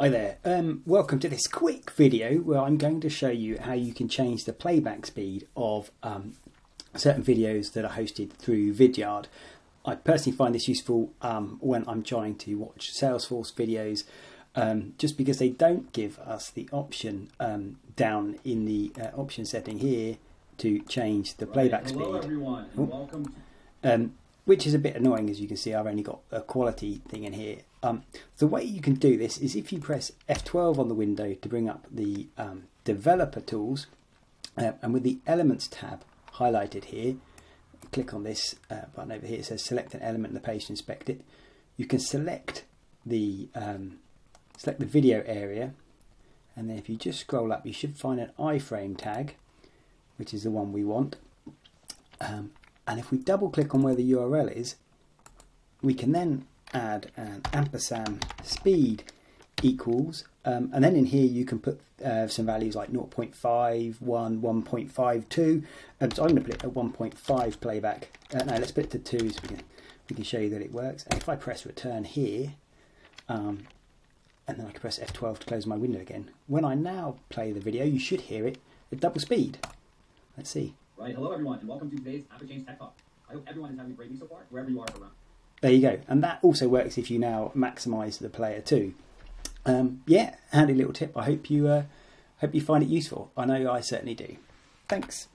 Hi there, um, welcome to this quick video where I'm going to show you how you can change the playback speed of um, certain videos that are hosted through Vidyard. I personally find this useful um, when I'm trying to watch Salesforce videos um, just because they don't give us the option um, down in the uh, option setting here to change the playback right. Hello speed. everyone and Oh. welcome um, which is a bit annoying as you can see. I've only got a quality thing in here. Um, the way you can do this is if you press F12 on the window to bring up the um, developer tools uh, and with the elements tab highlighted here click on this uh, button over here. It says select an element in the page to inspect it. You can select the um, select the video area and then if you just scroll up you should find an iframe tag which is the one we want. Um, and if we double click on where the URL is, we can then add an ampersand speed equals, um, and then in here you can put uh, some values like 0.5, 1, 1.52. Um, so I'm going to put it at 1.5 playback. Uh, no, let's put it to 2 so we can, we can show you that it works. And if I press return here, um, and then I can press F12 to close my window again. When I now play the video, you should hear it at double speed. Let's see. Right. Hello everyone and welcome to today's AppExchange Tech Talk. I hope everyone is having a great week so far, wherever you are around. There you go. And that also works if you now maximise the player too. Um, yeah, handy little tip. I hope you uh, hope you find it useful. I know I certainly do. Thanks.